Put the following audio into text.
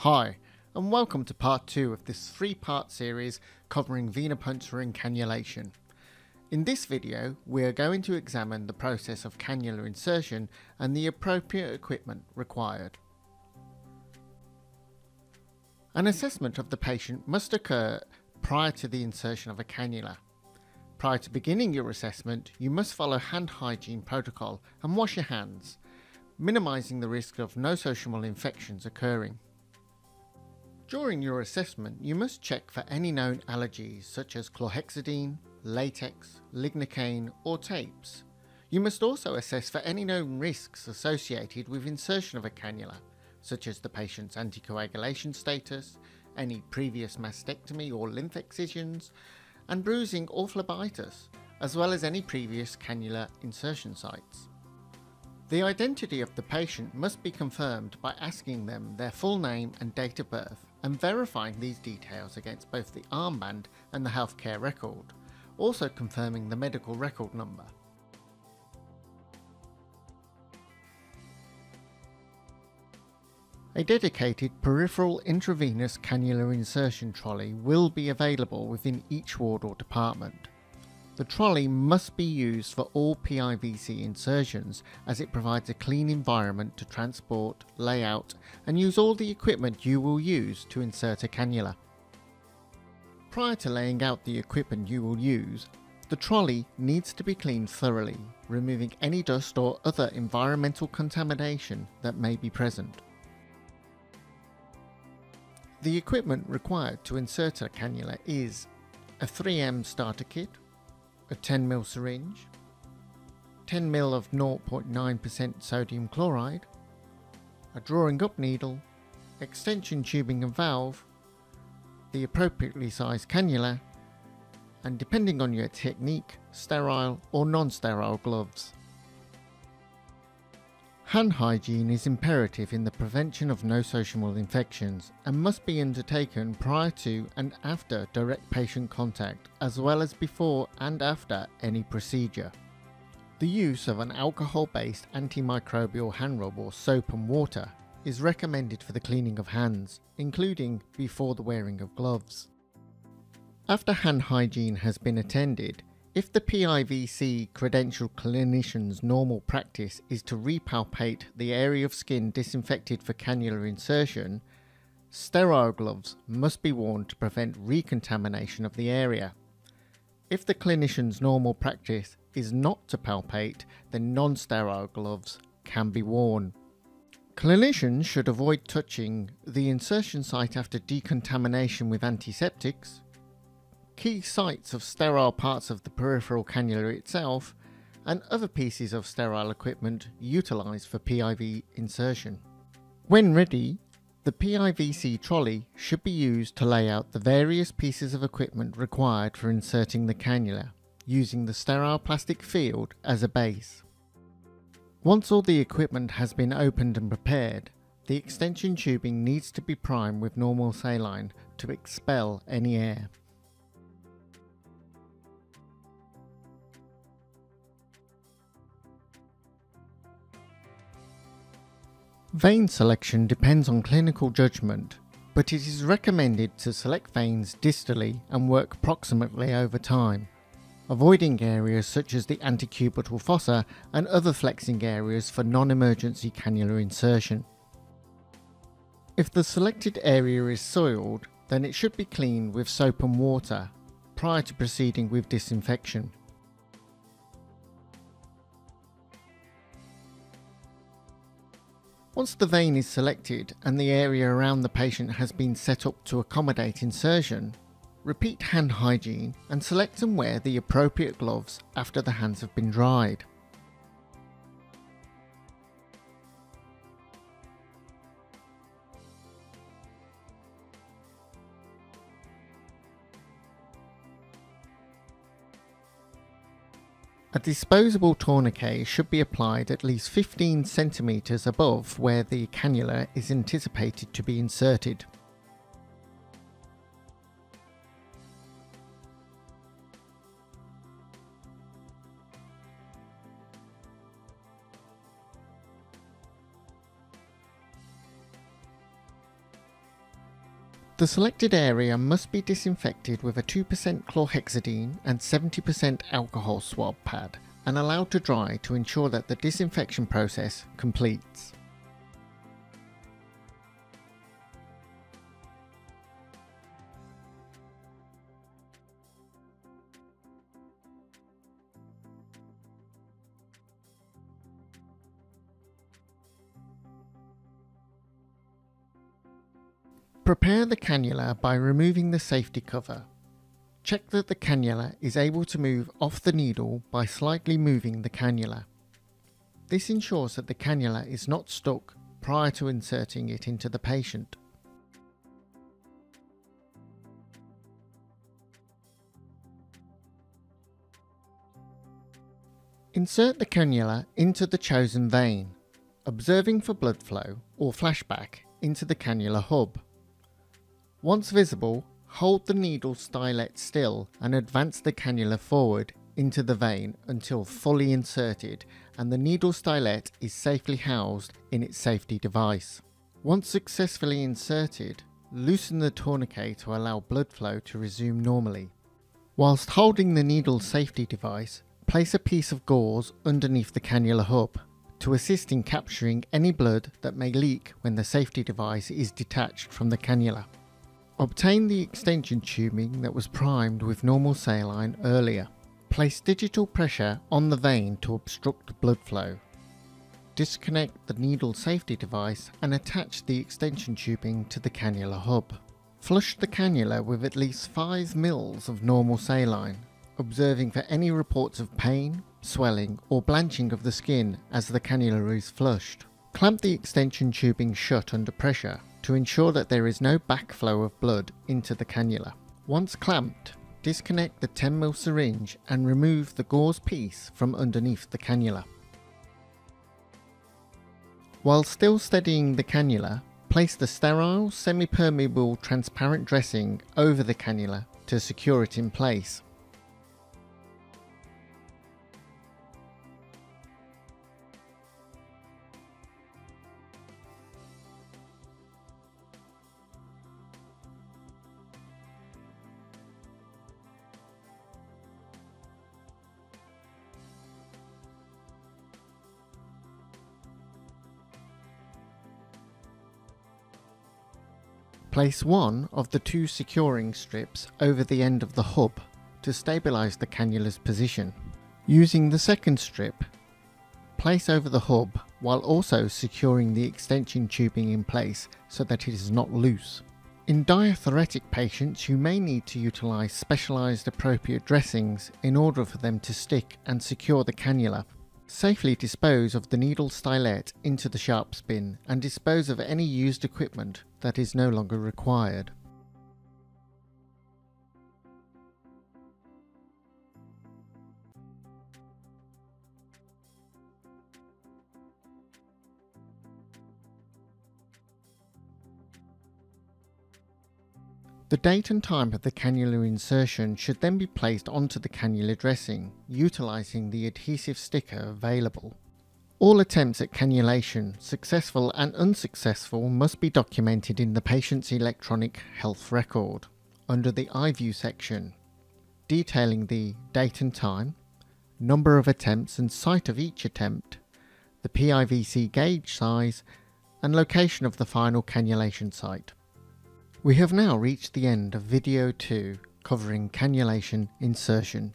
Hi, and welcome to part two of this three part series covering venipuncture and cannulation. In this video, we are going to examine the process of cannula insertion and the appropriate equipment required. An assessment of the patient must occur prior to the insertion of a cannula. Prior to beginning your assessment, you must follow hand hygiene protocol and wash your hands, minimizing the risk of nosocomial infections occurring. During your assessment, you must check for any known allergies such as chlorhexidine, latex, lignocaine, or tapes. You must also assess for any known risks associated with insertion of a cannula, such as the patient's anticoagulation status, any previous mastectomy or lymph excisions, and bruising or phlebitis, as well as any previous cannula insertion sites. The identity of the patient must be confirmed by asking them their full name and date of birth and verifying these details against both the armband and the healthcare record, also confirming the medical record number. A dedicated peripheral intravenous cannula insertion trolley will be available within each ward or department. The trolley must be used for all PIVC insertions as it provides a clean environment to transport, lay out and use all the equipment you will use to insert a cannula. Prior to laying out the equipment you will use, the trolley needs to be cleaned thoroughly, removing any dust or other environmental contamination that may be present. The equipment required to insert a cannula is a 3M starter kit a 10ml syringe, 10ml of 0.9% sodium chloride, a drawing up needle, extension tubing and valve, the appropriately sized cannula, and depending on your technique, sterile or non-sterile gloves. Hand hygiene is imperative in the prevention of nosocomial infections and must be undertaken prior to and after direct patient contact as well as before and after any procedure. The use of an alcohol-based antimicrobial hand rub or soap and water is recommended for the cleaning of hands, including before the wearing of gloves. After hand hygiene has been attended, if the PIVC credential clinician's normal practice is to repalpate the area of skin disinfected for cannula insertion, sterile gloves must be worn to prevent recontamination of the area. If the clinician's normal practice is not to palpate, then non sterile gloves can be worn. Clinicians should avoid touching the insertion site after decontamination with antiseptics, key sites of sterile parts of the peripheral cannula itself, and other pieces of sterile equipment utilised for PIV insertion. When ready, the PIVC trolley should be used to lay out the various pieces of equipment required for inserting the cannula, using the sterile plastic field as a base. Once all the equipment has been opened and prepared, the extension tubing needs to be primed with normal saline to expel any air. Vein selection depends on clinical judgment, but it is recommended to select veins distally and work proximately over time, avoiding areas such as the antecubital fossa and other flexing areas for non-emergency cannula insertion. If the selected area is soiled, then it should be cleaned with soap and water prior to proceeding with disinfection. Once the vein is selected and the area around the patient has been set up to accommodate insertion, repeat hand hygiene and select and wear the appropriate gloves after the hands have been dried. A disposable tourniquet should be applied at least 15 centimeters above where the cannula is anticipated to be inserted. The selected area must be disinfected with a 2% chlorhexidine and 70% alcohol swab pad and allowed to dry to ensure that the disinfection process completes. Prepare the cannula by removing the safety cover. Check that the cannula is able to move off the needle by slightly moving the cannula. This ensures that the cannula is not stuck prior to inserting it into the patient. Insert the cannula into the chosen vein, observing for blood flow or flashback into the cannula hub. Once visible, hold the needle stylet still and advance the cannula forward into the vein until fully inserted and the needle stylet is safely housed in its safety device. Once successfully inserted, loosen the tourniquet to allow blood flow to resume normally. Whilst holding the needle safety device, place a piece of gauze underneath the cannula hub to assist in capturing any blood that may leak when the safety device is detached from the cannula. Obtain the extension tubing that was primed with normal saline earlier. Place digital pressure on the vein to obstruct blood flow. Disconnect the needle safety device and attach the extension tubing to the cannula hub. Flush the cannula with at least 5 ml of normal saline, observing for any reports of pain, swelling or blanching of the skin as the cannula is flushed. Clamp the extension tubing shut under pressure to ensure that there is no backflow of blood into the cannula. Once clamped, disconnect the 10ml syringe and remove the gauze piece from underneath the cannula. While still steadying the cannula, place the sterile, semi-permeable transparent dressing over the cannula to secure it in place. Place one of the two securing strips over the end of the hub to stabilise the cannula's position. Using the second strip, place over the hub while also securing the extension tubing in place so that it is not loose. In diaphoretic patients you may need to utilise specialised appropriate dressings in order for them to stick and secure the cannula Safely dispose of the needle stylet into the sharps bin and dispose of any used equipment that is no longer required. The date and time of the cannula insertion should then be placed onto the cannula dressing, utilising the adhesive sticker available. All attempts at cannulation, successful and unsuccessful, must be documented in the patient's electronic health record under the iView section, detailing the date and time, number of attempts and site of each attempt, the PIVC gauge size, and location of the final cannulation site. We have now reached the end of video 2 covering cannulation insertion.